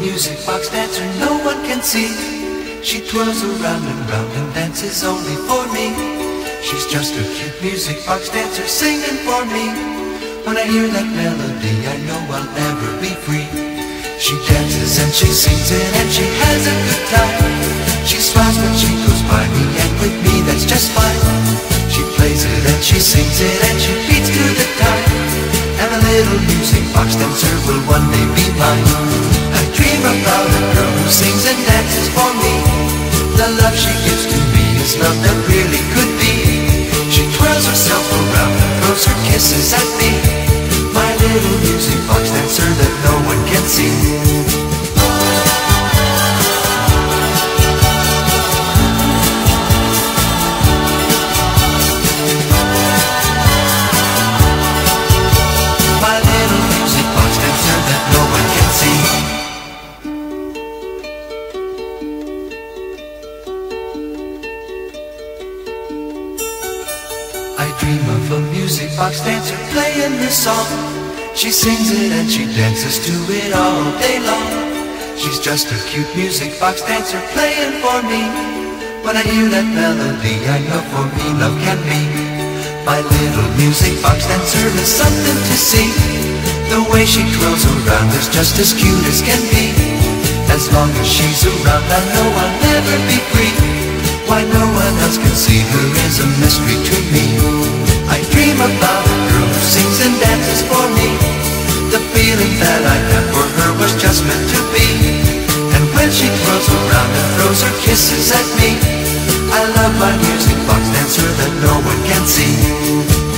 music box dancer no one can see. She twirls around and round and dances only for me. She's just a cute music box dancer singing for me. When I hear that melody, I know I'll never be free. She dances and she sings it and she has a good time. She smiles when she goes by me and with me that's just fine. Little music box dancer will one day be mine. I dream about a girl who sings and dances dream of a music box dancer playing her song. She sings it and she dances to it all day long. She's just a cute music box dancer playing for me. When I hear that melody, I know for me love can be. My little music box dancer is something to see. The way she twirls around is just as cute as can be. As long as she's around, I know I'll never be free. Just meant to be. And when she twirls around and throws her kisses at me, I love my music box dancer that no one can see.